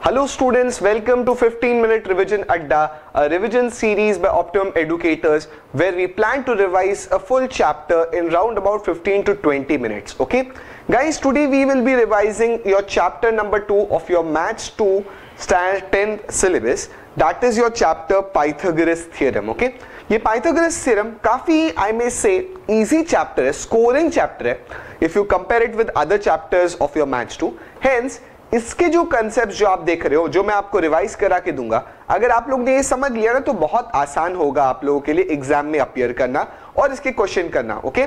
Hello students, welcome to 15 minute revision adda, a revision series by Optimum Educators where we plan to revise a full chapter in round about 15 to 20 minutes. Okay, guys, today we will be revising your chapter number 2 of your Maths 2 standard 10th syllabus. That is your chapter Pythagoras theorem. Okay, ये Pythagoras theorem काफी आई may से easy chapter है scoring chapter है if you compare it with other chapters of your maths to hence इसके जो concept जो आप देख रहे हो, जो मैं आपको रिवाइज करा के दूँगा, अगर आप लोग ने ये समझ लिया ना तो बहुत आसान होगा आप लोगों के लिए एग्ज़ाम में अपियर करना और इसके क्वेश्चन करना okay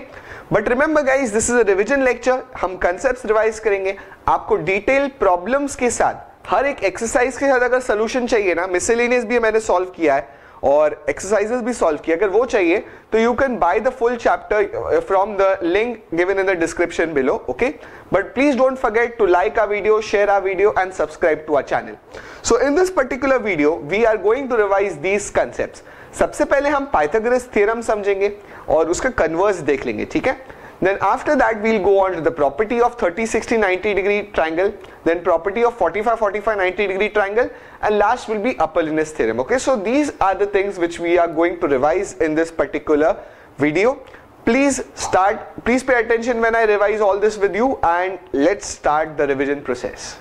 but remember guys this is a revision lecture हम कंसेप्ट रिवाइज करेंगे। आपको डिटेल प्रॉब्लम्स के साथ, हर एक एक्सरसाइज के साथ अगर सोल्यूशन चाहिए ना मिसलिनियस भी मैंने सॉल्व किया है और एक्सरसाइजेस भी सॉल्व किया अगर वो चाहिए तो you can buy the full chapter from the link given in the description below okay but please don't forget to like our video share our video and subscribe to our channel so in this particular video we are going to revise these concept सबसे पहले हम Pythagoras theorem समझेंगे और उसका converse देख लेंगे, ठीक है? Then after that, we'll go on to the property of 30 60 90 degree triangle, then property of 45 45 90 degree triangle and last will be Apollonius theorem okay? So these are the things which we are going to revise in this particular video. Please start please pay attention when I revise all this with you and let's start the revision process.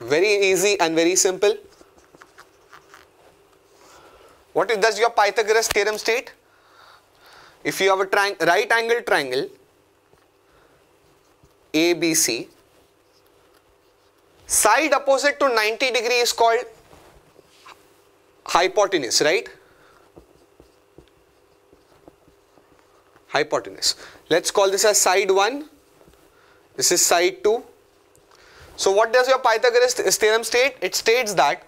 Very easy and very simple. What does your Pythagoras theorem state? If you have a right angle triangle ABC, side opposite to 90 degree is called hypotenuse, right? Hypotenuse. Let's call this as side 1. This is side 2. So what does your Pythagoras theorem state? It states that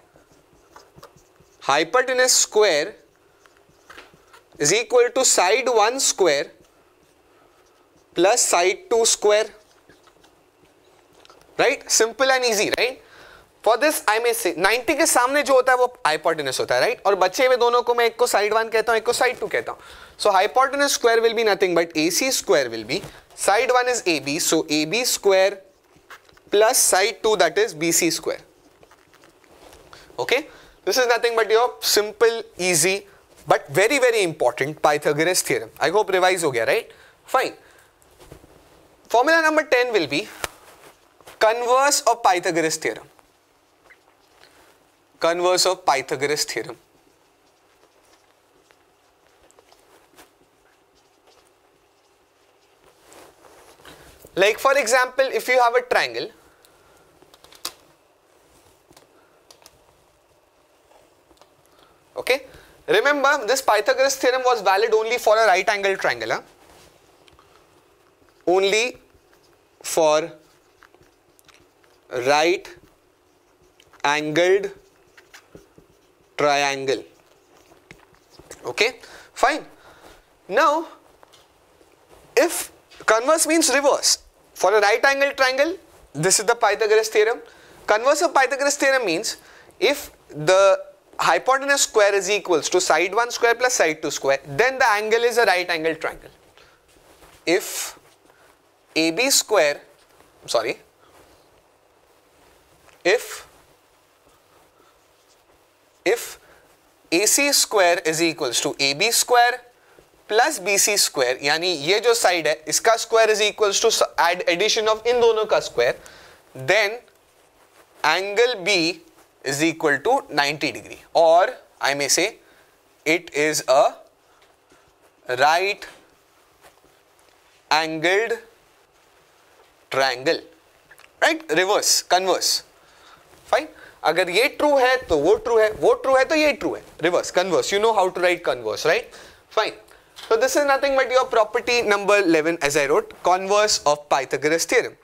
hypotenuse square is equal to side 1 square plus side 2 square right simple and easy right for this I may say 90 के सामने जो होता है वो hypotenuse होता है right right? और बच्चे में दोनों को मैं एक को साइड वन कहता हूँ, एक को साइड टू कहता हूँ। So hypotenuse square will be nothing but A C square will be side one is A B so A B square plus side two that is B C square okay this is nothing but your simple easy but very very important Pythagoras theorem I hope revise हो गया right fine formula number ten will be converse of Pythagoras theorem. Converse of Pythagoras theorem. Like for example, if you have a triangle okay Remember, this Pythagoras theorem was valid only for a right angle triangle. Huh? Only for right angled triangle. Okay, fine. Now, if converse means reverse, for a right angled triangle, this is the Pythagoras theorem. Converse of Pythagoras theorem means if the hypotenuse square is equals to side 1 square plus side 2 square then the angle is a right angled triangle. If AB square sorry if if AC square is equals to AB square plus B C square यानी ये जो side है, इसका square is equals to addition of इन दोनों का square then angle B is equal to 90 degree और I may say it is a right angled triangle right reverse converse fine अगर ये ट्रू है तो वो ट्रू है वो ट्रू है तो ये ट्रू है reverse converse you know how to write converse right fine so this is nothing but your property number 11 as I wrote converse of Pythagoras theorem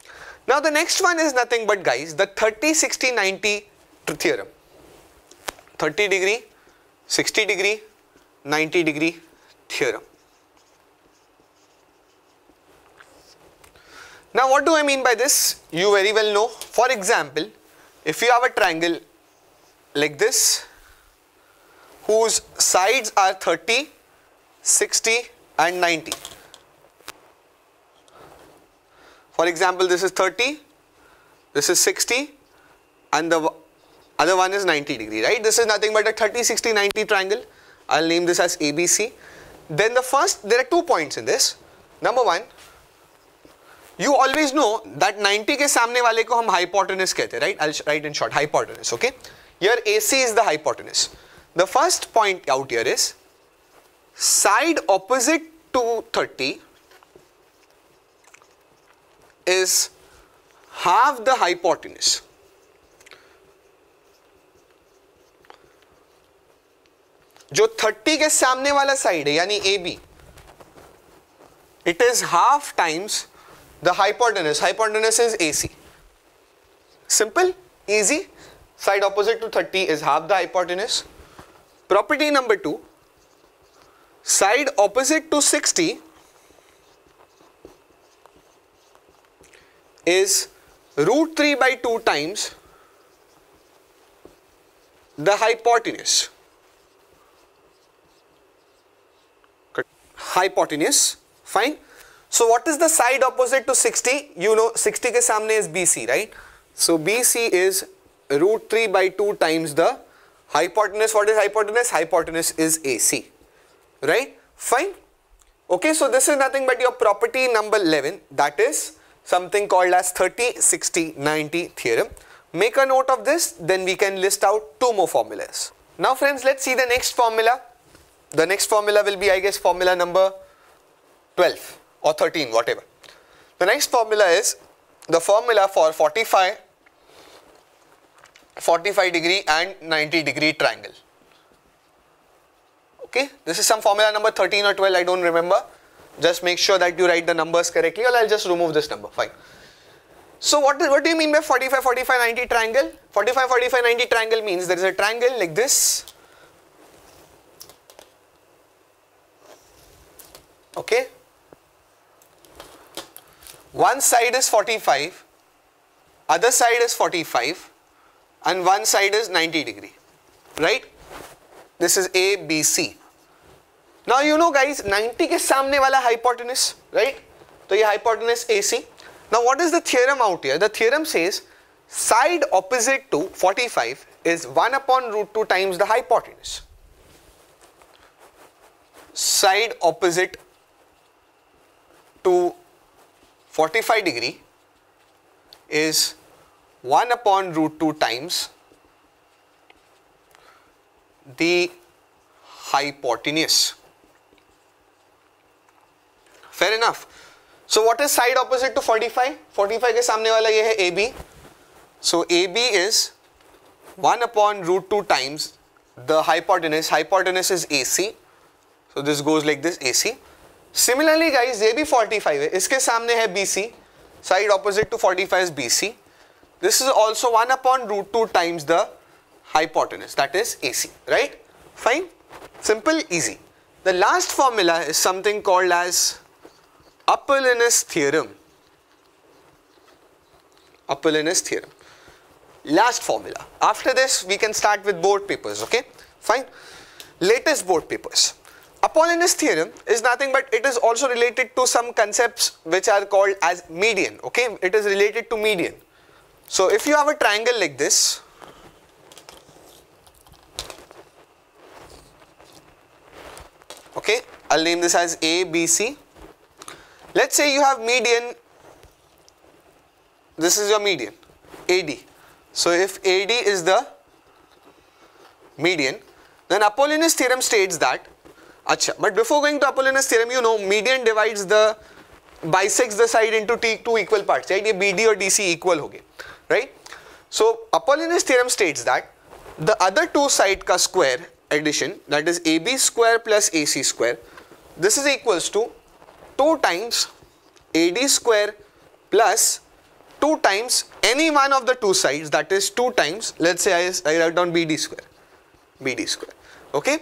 now the next one is nothing but guys the 30 60 90 theorem 30 degree 60 degree 90 degree theorem now what do I mean by this you very well know for example if you have a triangle like this whose sides are 30 60 and 90 for example this is 30 this is 60 and the other one is 90 degree, right? This is nothing but a 30, 60, 90 triangle. I'll name this as ABC. Then the first, there are two points in this. Number one, you always know that 90 के सामने वाले को हम hypotenuse कहते हैं right right in short hypotenuse okay here A C is the hypotenuse the first point out here is side opposite to thirty is half the hypotenuse. जो 30 के सामने वाला साइड है, यानी A B it is half times the hypotenuse. Hypotenuse is AC. Simple, easy. Side opposite to 30 is half the hypotenuse. Property number 2. Side opposite to 60 is root 3 by 2 times the hypotenuse. Hypotenuse, fine so what is the side opposite to 60 you know 60 ke samne is bc right? So bc is root 3 by 2 times the hypotenuse. What is hypotenuse? Hypotenuse is ac right? Fine. Okay so this is nothing but your property number 11 that is something called as 30 60 90 theorem. Make a note of this then we can list out two more formulas. Now friends let's see the next formula. The next formula will be I guess formula number 12 or 13 whatever. The next formula is the formula for 45, 45 degree and 90 degree triangle. Okay, this is some formula number 13 or 12 I don't remember. Just make sure that you write the numbers correctly or I'll just remove this number fine. So what, is, what do you mean by 45, 45, 90 triangle? 45, 45, 90 triangle means there is a triangle like this okay one side is 45 other side is 45 and one side is 90 degree right this is a b c now you know guys 90 के सामने वाला hypotenuse right तो ये hypotenuse AC now what is the theorem out here the theorem says side opposite to 45 is 1 upon root 2 times the hypotenuse side opposite to 45 degree is 1 upon root 2 times the hypotenuse. Fair enough. So what is side opposite to 45? 45 के सामने वाला ये है AB. So AB is 1 upon root 2 times the hypotenuse. Hypotenuse is AC. So this goes like this AC. Similarly guys ये भी 45 है इसके सामने है BC side opposite to 45 is BC this is also 1 upon root 2 times the hypotenuse that is AC right fine simple easy the last formula is something called as Apollonius theorem Apollonius theorem last formula after this we can start with board papers okay fine latest board papers Apollonius theorem is nothing but it is also related to some concepts which are called as median okay? It is related to median. So if you have a triangle like this okay? I'll name this as A B C. Let's say you have median this is your median AD so if AD is the median then Apollonius theorem states that Acha. But before going to Apollonius theorem, you know median divides the bisects the side into two equal parts, right? ये BD or DC equal हो right? So Apollonius theorem states that the other two side ka square addition that is AB square plus AC square this is equals to 2 times AD square plus 2 times any one of the two sides that is 2 times let's say I, I write down BD square BD square okay